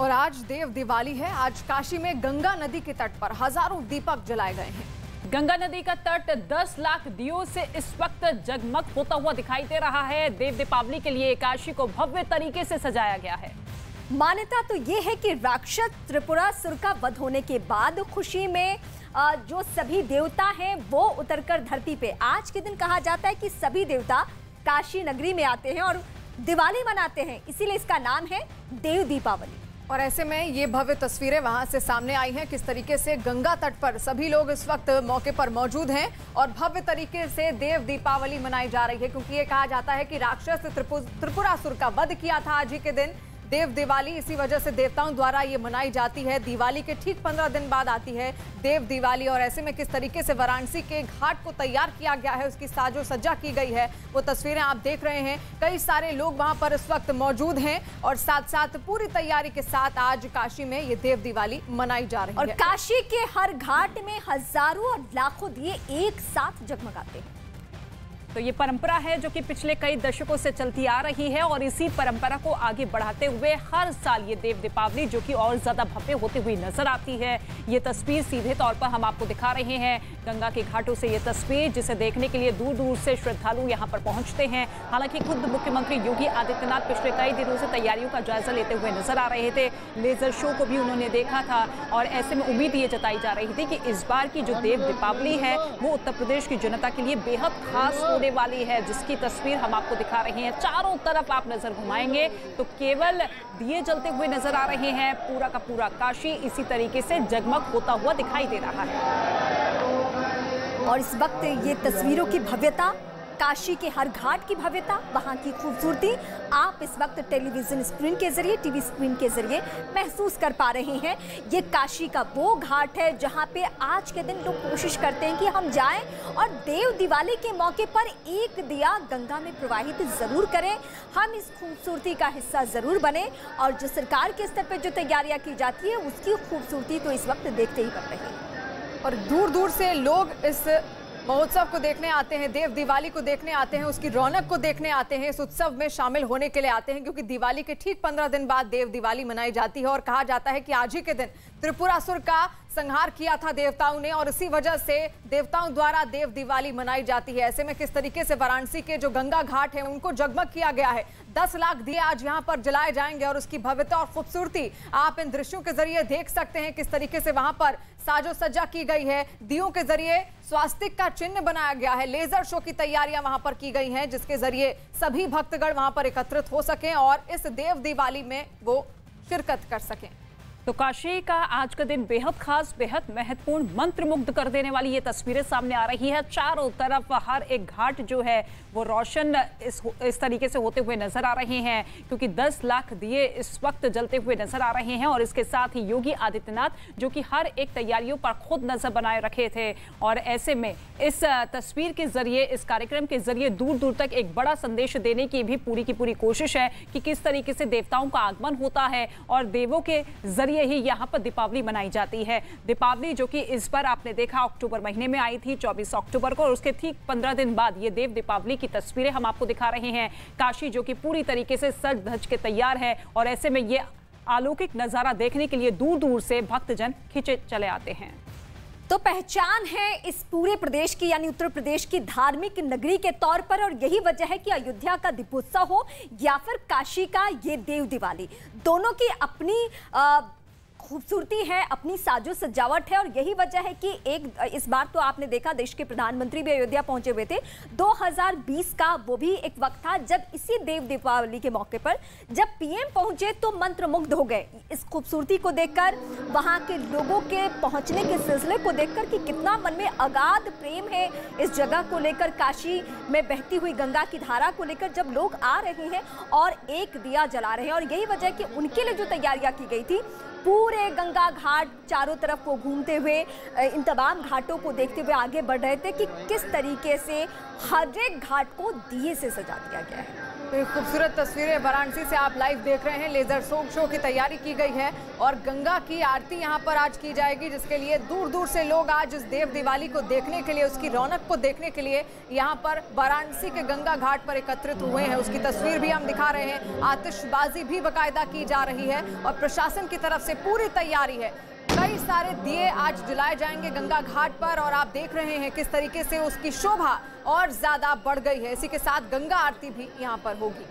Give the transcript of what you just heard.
और आज देव दिवाली है। आज काशी में गंगा नदी के तट पर हज़ारों दीपक जलाए गए हैं। गंगा नदी का तट 10 लाख दियों से इस वक्त जगमग होता हुआ दिखाई दे रहा है। देव दीपावली के लिए काशी को भव्य तरीके से सजाया गया है। मान्यता तो ये है कि राक्षस त्रिपुरासुर का वध होने के बाद खुशी में जो सभी देवता हैं वो उतरकर धरती पे। आज के दिन कहा जाता है कि सभी देवता काशी नगरी में आते हैं और दिवाली मनाते हैं। इसीलिए इसका नाम है देव दीपावली। और ऐसे में ये भव्य तस्वीरें वहाँ से सामने आई हैं। किस तरीके से गंगा तट पर सभी लोग इस वक्त मौके पर मौजूद हैं और भव्य तरीके से देव दीपावली मनाई जा रही है, क्योंकि ये कहा जाता है कि राक्षस त्रिपु- त्रिपुरासुर का वध किया था आज ही के दिन। देव दिवाली इसी वजह से देवताओं द्वारा ये मनाई जाती है। दिवाली के ठीक पंद्रह दिन बाद आती है देव दिवाली और ऐसे में किस तरीके से वाराणसी के घाट को तैयार किया गया है उसकी साजो सज्जा की गई है वो तस्वीरें आप देख रहे हैं। कई सारे लोग वहाँ पर इस वक्त मौजूद हैं और साथ साथ पूरी तैयारी के साथ आज काशी में ये देव दिवाली मनाई जा रही है। और काशी के हर घाट में हज़ारों और लाखों दिए एक साथ जगमगाते हैं। तो ये परंपरा है जो कि पिछले कई दशकों से चलती आ रही है और इसी परंपरा को आगे बढ़ाते हुए हर साल ये देव दीपावली, जो कि और ज़्यादा भव्य होती हुई नज़र आती है। ये तस्वीर सीधे तौर पर हम आपको दिखा रहे हैं। गंगा के घाटों से ये तस्वीर, जिसे देखने के लिए दूर दूर से श्रद्धालु यहाँ पर पहुँचते हैं। हालाँकि खुद मुख्यमंत्री योगी आदित्यनाथ पिछले कई दिनों से तैयारियों का जायजा लेते हुए नज़र आ रहे थे। लेजर शो को भी उन्होंने देखा था और ऐसे में उम्मीद ये जताई जा रही थी कि इस बार की जो देव दीपावली है, वो उत्तर प्रदेश की जनता के लिए बेहद खास होने वाली है, जिसकी तस्वीर हम आपको दिखा रहे हैं। चारों तरफ़ आप नज़र घुमाएँगे तो केवल दिए जलते हुए नज़र आ रहे हैं। पूरा का पूरा काशी इसी तरीके से जगमग होता हुआ दिखाई दे रहा है। और इस वक्त ये तस्वीरों की भव्यता काशी के हर घाट की भव्यता, वहाँ की खूबसूरती, आप इस वक्त टेलीविज़न स्क्रीन के ज़रिए, टीवी स्क्रीन के ज़रिए महसूस कर पा रहे हैं। ये काशी का वो घाट है जहाँ पे आज के दिन लोग कोशिश करते हैं कि हम जाएँ और देव दिवाली के मौके पर एक दिया गंगा में प्रवाहित ज़रूर करें। हम इस खूबसूरती का हिस्सा ज़रूर बने और जो सरकार के स्तर पर जो तैयारियाँ की जाती है, उसकी खूबसूरती तो इस वक्त देखते ही पड़ रही है। और दूर दूर से लोग इस महोत्सव को देखने आते हैं, देव दिवाली को देखने आते हैं, उसकी रौनक को देखने आते हैं, इस उत्सव में शामिल होने के लिए आते हैं, क्योंकि दिवाली के ठीक पंद्रह दिन बाद देव दिवाली मनाई जाती है और कहा जाता है कि आज ही के दिन त्रिपुरासुर का संहार किया था देवताओं ने और इसी वजह से देवताओं द्वारा देव दिवाली मनाई जाती है। ऐसे में किस तरीके से वाराणसी के जो गंगा घाट है, उनको जगमग किया गया है? दस लाख दिए आज यहाँ पर जलाए जाएँगे और उसकी भव्यता और खूबसूरती आप इन दृश्यों के ज़रिए देख सकते हैं। किस तरीके से वहाँ पर साजो सज्जा की गई है, दियों के ज़रिए स्वास्तिक का चिन्ह बनाया गया है। लेजर शो की तैयारियाँ वहाँ पर की गई हैं, जिसके ज़रिए सभी भक्तगण वहाँ पर एकत्रित हो सकें और इस देव दिवाली में वो शिरकत कर सकें। तो काशी का आज का दिन बेहद खास, बेहद महत्वपूर्ण मंत्र मुग्ध कर देने वाली ये तस्वीरें सामने आ रही है। चारों तरफ़ हर एक घाट जो है, वो रोशन इस इस तरीके से होते हुए नज़र आ रहे हैं, क्योंकि 10 लाख दिए इस वक्त जलते हुए नज़र आ रहे हैं और इसके साथ ही योगी आदित्यनाथ, जो कि हर एक तैयारियों पर खुद नज़र बनाए रखे थे। और ऐसे में इस तस्वीर के ज़रिए, इस कार्यक्रम के ज़रिए दूर दूर तक एक बड़ा संदेश देने की भी पूरी की पूरी कोशिश है कि किस तरीके से देवताओं का आगमन होता है और देवों के ज़रिए ही यहाँ पर दीपावली मनाई जाती है। दीपावली जो कि इस बार आपने देखा अक्टूबर महीने में आई थी 24 अक्टूबर को और उसके ठीक 15 दिन बाद ये देव दीपावली की तस्वीरें हम आपको दिखा रहे हैं। काशी जो कि पूरी तरीके से सज धज के तैयार है और ऐसे में ये अलौकिक नज़ारा देखने के लिए दूर दूर से भक्तजन खिंचे चले आते हैं। तो पहचान है इस पूरे प्रदेश की यानी उत्तर प्रदेश की धार्मिक नगरी के तौर पर और यही वजह है कि अयोध्या का दीपोत्सव हो या फिर काशी का ये देव दिवाली। दोनों की अपनी अ, खूबसूरती है, अपनी साजो सजावट है और यही वजह है कि एक, इस बार तो आपने देखा देश के प्रधानमंत्री भी अयोध्या पहुँचे हुए थे। 2020 का वो भी एक वक्त था जब इसी देव दीपावली के मौके पर जब पीएम पहुँचे तो मंत्रमुग्ध हो गए। इस खूबसूरती को देखकर, वहाँ के लोगों के पहुँचने के सिलसिले को देखकर कि कितना मन में अगाध प्रेम है इस जगह को लेकर, काशी में बहती हुई गंगा की धारा को लेकर जब लोग आ रहे हैं और एक दिया जला रहे हैं। और यही वजह कि उनके लिए जो तैयारियाँ की गई थी पूरे गंगा घाट चारों तरफ़ को घूमते हुए इन तमाम घाटों को देखते हुए आगे बढ़ रहे थे कि किस तरीके से हर एक घाट को दिए से सजा दिया गया है। खूबसूरत तस्वीरें। वाराणसी से आप लाइव देख रहे हैं। लेजर शो शो की तैयारी की गई है और गंगा की आरती यहाँ पर आज की जाएगी, जिसके लिए दूर दूर से लोग आज इस देव दिवाली को देखने के लिए, उसकी रौनक को देखने के लिए यहाँ पर वाराणसी के गंगा घाट पर एकत्रित हुए हैं। उसकी तस्वीर भी हम दिखा रहे हैं। आतिशबाजी भी बाकायदा की जा रही है और प्रशासन की तरफ़ से पूरी तैयारी है। कई सारे दिए आज जलाए जाएँगे गंगा घाट पर और आप देख रहे हैं किस तरीके से उसकी शोभा और ज़्यादा बढ़ गई है। इसी के साथ गंगा आरती भी यहाँ पर होगी।